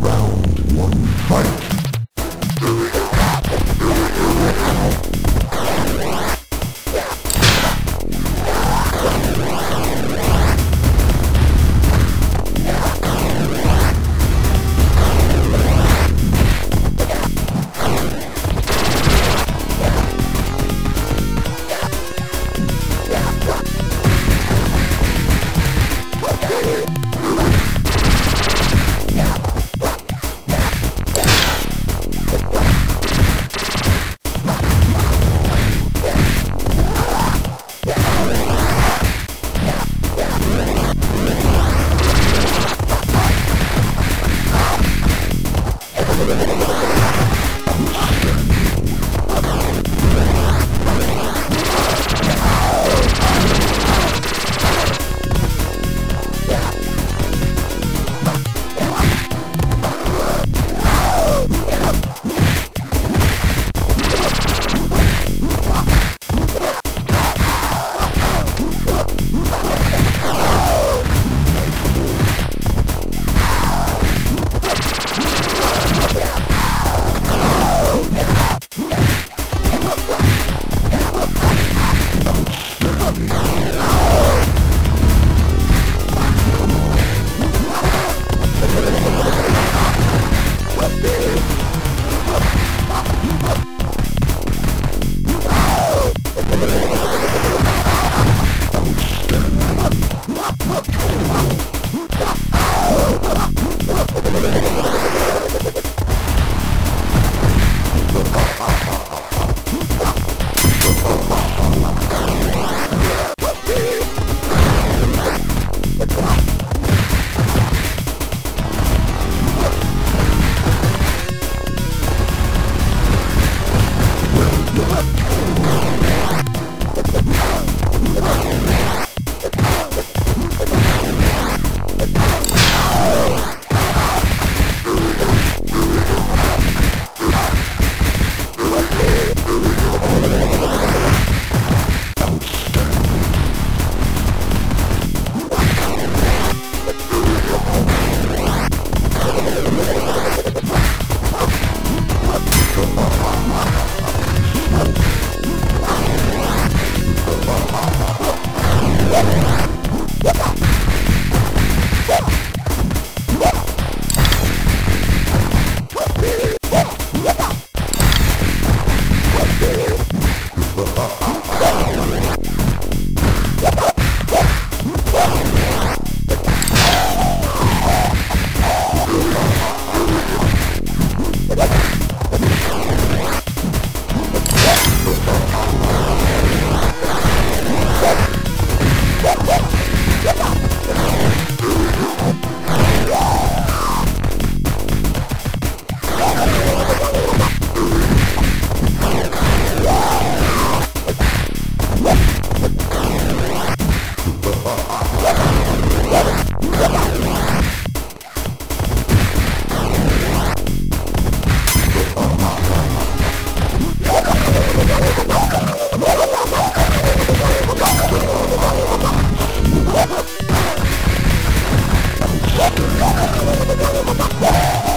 Round one, fight! Yeah.